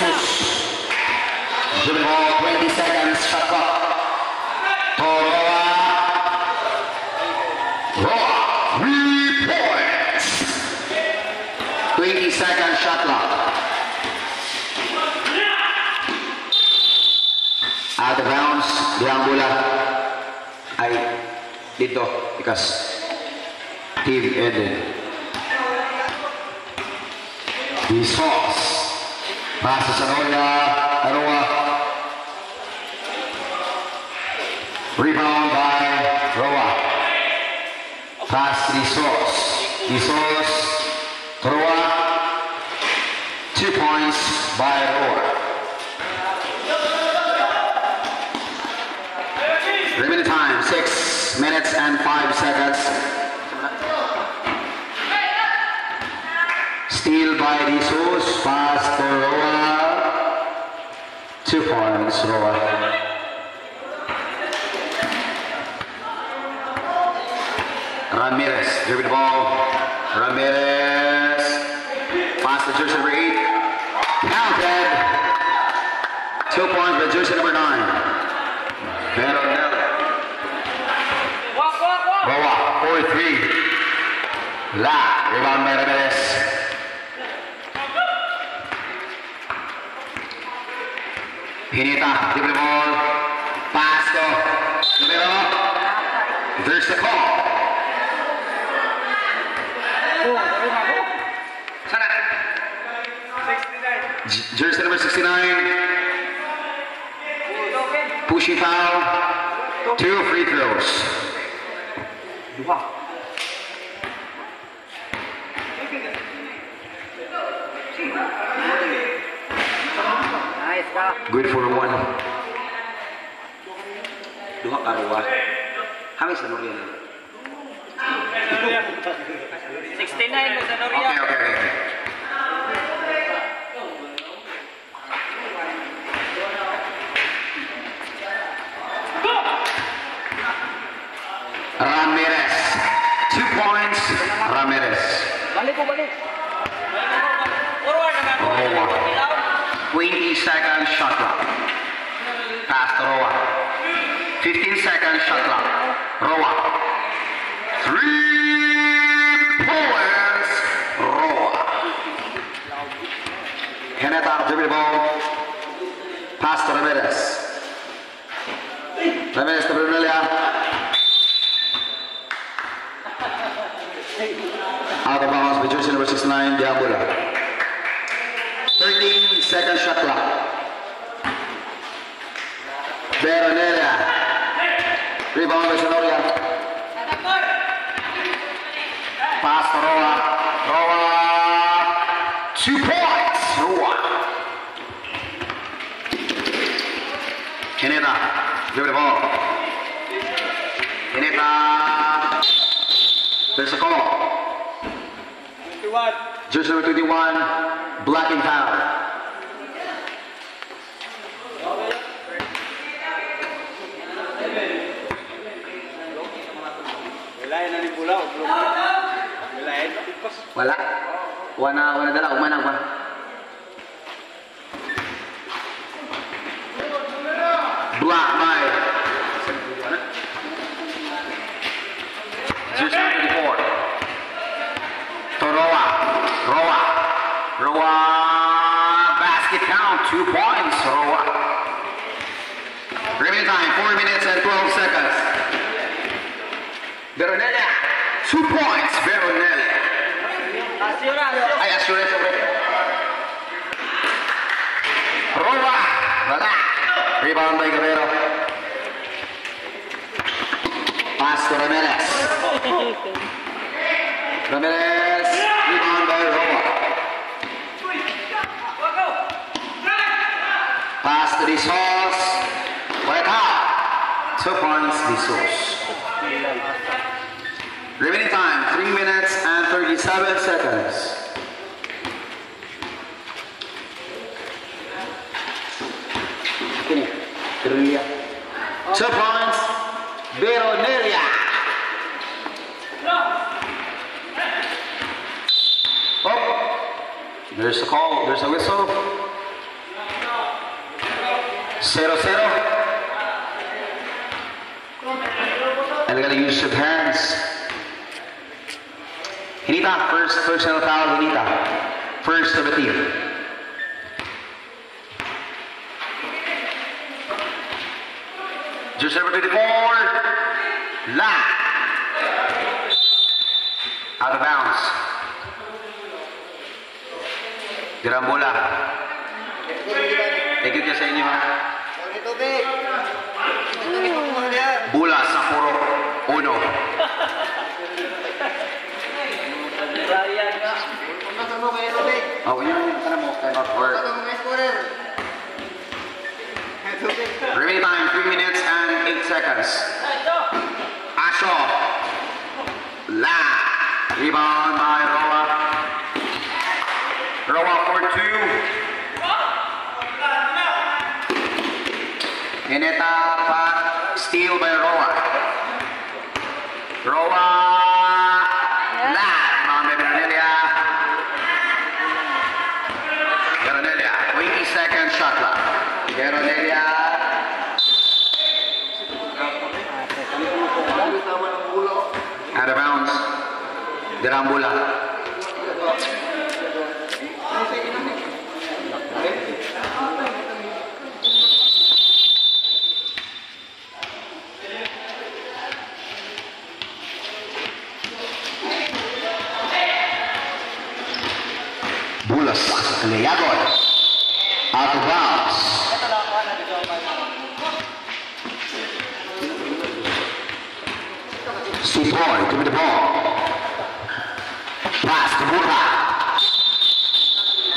Dribbling ball, 20 seconds, clock. Toroa. Roa. Three points. 20 seconds, clock. Out of bounds, bola ay dito because team ended. Isos. Pasa sa Noya. Aroa. Rebound by Roa. Pass Isos. Isos. Roa. Two points by Roa. Remaining time, six minutes and five seconds. Steal by Jesus, pass to Roa. Two points, Roa. Ramirez, dribble the ball. Ramirez, pass to jersey number eight. Counted. Two points by jersey number nine. Veronelli. Roa, 4-3. La, rebound by Ramirez. Pinita, dribble ball. Pass to Numero. There's the call. Jersey number 69. Pushing foul. Two free throws. Good for one. Duha ka ruwa. Hamis na Norian. 69 mo sa Okay, okay, okay. Ramirez. Two points. Ramirez. Balik ko, balik. Forward naman. Roa. 20 seconds shot clock. Pass to Roa. 15 seconds shot clock. Roa. Three points. Roa. Heneta, dribble ball. Pass to Ramirez. Ramirez to Brunelia. Out of bounds by number 69, Diabula. 13 second shot clock. Veronella. Rebound by Sonoria. Pass to Roa. Roa. Two points. Roa. Keneta. Give the ball. Keneta. There's a call. Jersey number 21, black and foul. Wala, Wala? Wala na dala, umana ba? Roba. Wala. Rebound by Guerrero. Pass to Ramirez. Ramirez. Rebound by Roba. Pass to. White out. Two points, Disos. Remaining time, 3 minutes and 37 seconds. Veronelia. Two points, Veronelia. Oh, there's a call, there's a whistle. Zero, zero. And they're gonna use your hands. Hinita, first personal foul, Hinita. First of the team. 274, line. Out of bounds. Geram bola. Ikut ka sa inyo. Bola sa puro uno. Oh, oh yun. Remaining time, minutes. 8 seconds. Asho. La. Rebound by Roa. Roa for two. Ineta pa. Steal by Roa. Roa. La. Rebound by Veronelia. Veronelia. 20 second shot clock. Veronelia. Out of bounds. Dirang bola. Bulas. Leyagon. Out of bounds. Ito na ako na dito. Steve Boy, give me the ball. Pass to Buka.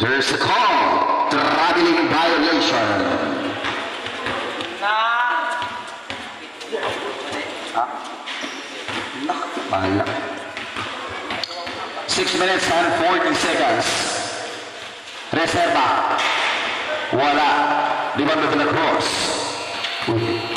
There's the call. Traveling violation. Na. Bahala. Six minutes and 40 seconds. Reserva. Wala. Limang na Cruz. Bora.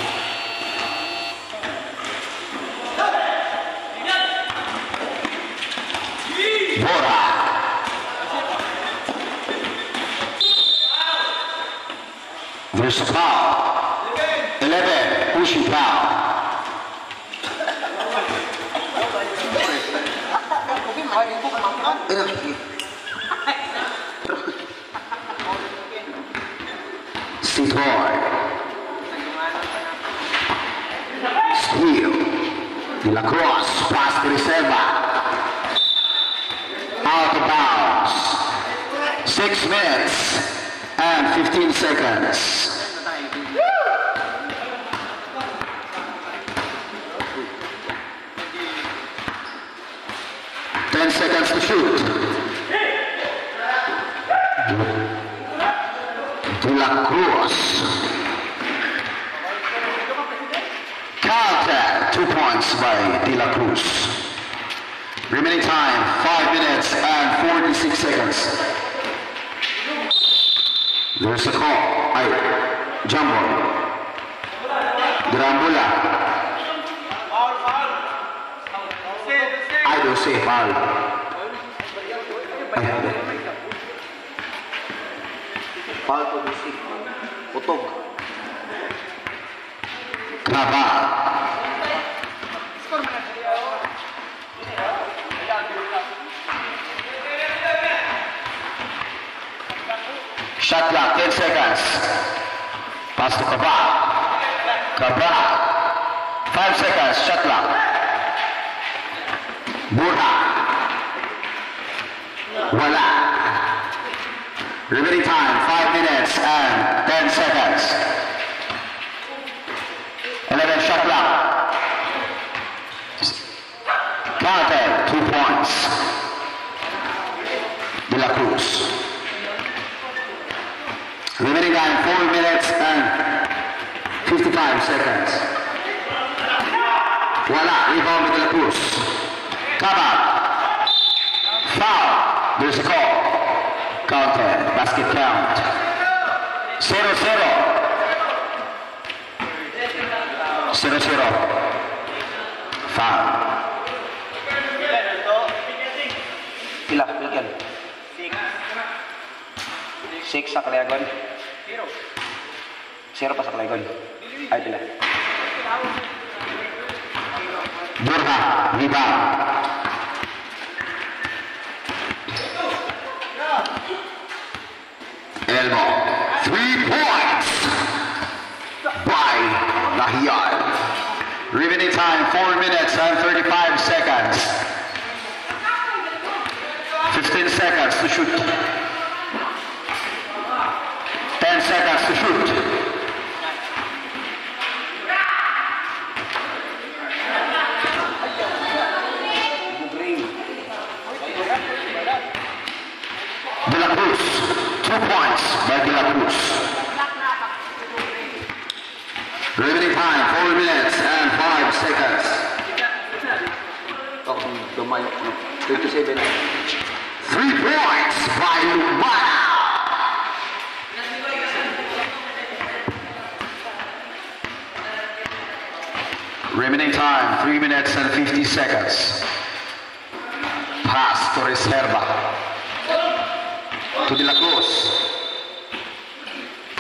Foul. 11. Pushing foul. Steve Boy. Steal. De La Cruz. Pass to reserva. Out of bounds. Six minutes and 15 seconds. Ten seconds to shoot. De La Cruz. Counter. Two points by De La Cruz. Remaining time, 5 minutes and 46 seconds. There's a call. I, jump ball. Drambula. Foul, foul. Save, save. I don't say foul. Ay, hindi. Foul to Lucy. Putog. Graba. Shot clock, 10 seconds. Pass to Kaba. Kaba. 5 seconds, shot clock. Burha. Wala. Remaining time, 5 minutes and 10 seconds. 11 shot clock. Counted, 2 points. De La Cruz. Remaining time, 4 minutes and 55 seconds. Wala, rebound De La Cruz. Come out. Foul. There's a call. Counted, basket count. 0-0. 0-0. Foul. Pila, pila yan. Six sa Kalayagon. Zero pa sa Claygon. Ay, pila. Burha, rebound. Elmo, three points by Nahiyar. Remaining time, four minutes and 35 seconds. 15 seconds to shoot. 10 seconds to shoot. Bring. De La Cruz, two points by De La Cruz. Remaining time, four minutes and five seconds. 27. Three points by Lumana. Remaining time, three minutes and 50 seconds. Pass to Reserva. To De La Cruz.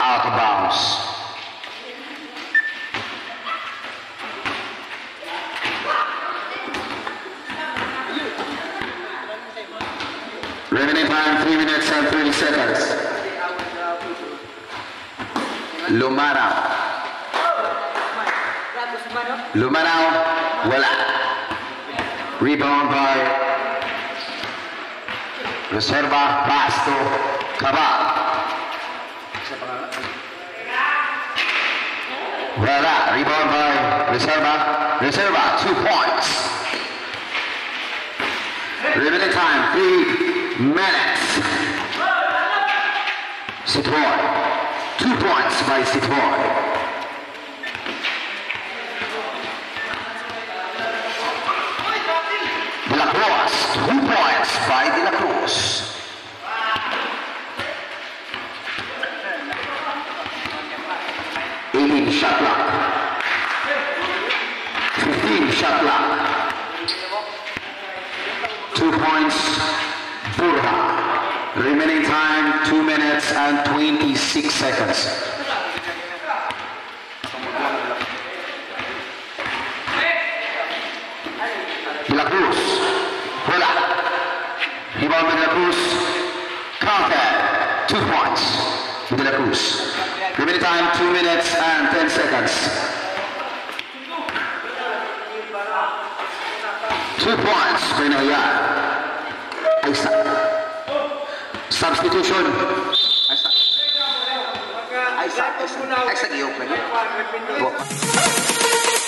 Out of bounds. Remaining time, three minutes and 30 seconds. Lumanao. Lumanao, wala. Rebound by Reserva, pass to Cabal. Wala. Rebound by Reserva. Reserva, two points. Remaining time, three minutes. Sitoy. Two points by Sitoy. Shot. Two points, Burha. Remaining time, two minutes and 26 seconds. La Cruz. Wala. Rebound by. Counted. Two points. Cruz. Remaining time, two minutes and 10 seconds. Two points for Nayar. Aisa. Substitution. Aisa. Aisa. Aisa. Aisa. Aisa. Aisa.